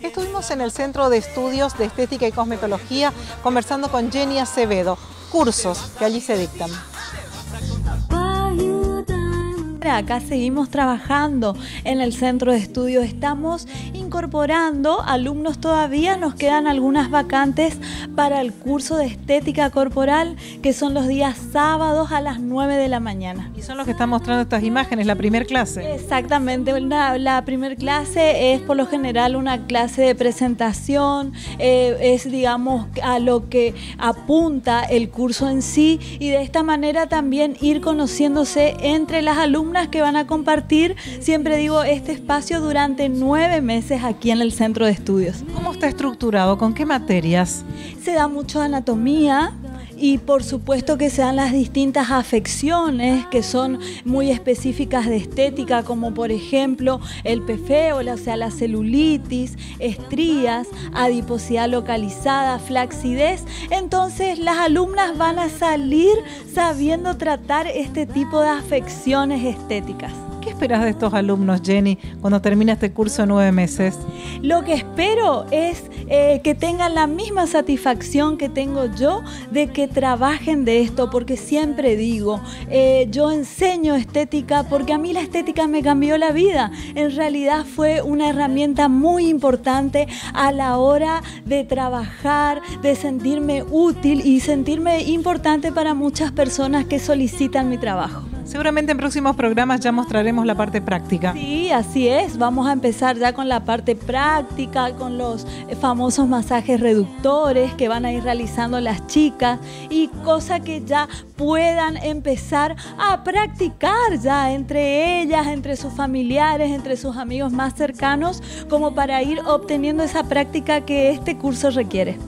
Estuvimos en el Centro de Estudios de Estética y Cosmetología conversando con Jenny Acevedo, cursos que allí se dictan. Acá seguimos trabajando en el centro de estudio, estamos incorporando alumnos. Todavía, nos quedan algunas vacantes para el curso de estética corporal que son los días sábados a las 9 de la mañana. Y son los que están mostrando estas imágenes, la primera clase. Exactamente, la, la primera clase es por lo general una clase de presentación, eh, es digamos a lo que apunta el curso en sí. Y de esta manera también ir conociéndose entre las alumnas que van a compartir, siempre digo, este espacio durante nueve meses aquí en el centro de estudios. ¿Cómo está estructurado? ¿Con qué materias? Se da mucho anatomía, y por supuesto que se dan las distintas afecciones que son muy específicas de estética, como por ejemplo el pefeo, o sea, la celulitis, estrías, adiposidad localizada, flacidez. Entonces las alumnas van a salir sabiendo tratar este tipo de afecciones estéticas. ¿Qué esperas de estos alumnos, Jenny, cuando termine este curso de nueve meses? Lo que espero es eh, que tengan la misma satisfacción que tengo yo de que trabajen de esto, porque siempre digo, eh, yo enseño estética porque a mí la estética me cambió la vida. En realidad fue una herramienta muy importante a la hora de trabajar, de sentirme útil y sentirme importante para muchas personas que solicitan mi trabajo. Seguramente en próximos programas ya mostraremos la parte práctica. Sí, así es. Vamos a empezar ya con la parte práctica, con los famosos masajes reductores que van a ir realizando las chicas y cosas que ya puedan empezar a practicar ya entre ellas, entre sus familiares, entre sus amigos más cercanos, como para ir obteniendo esa práctica que este curso requiere.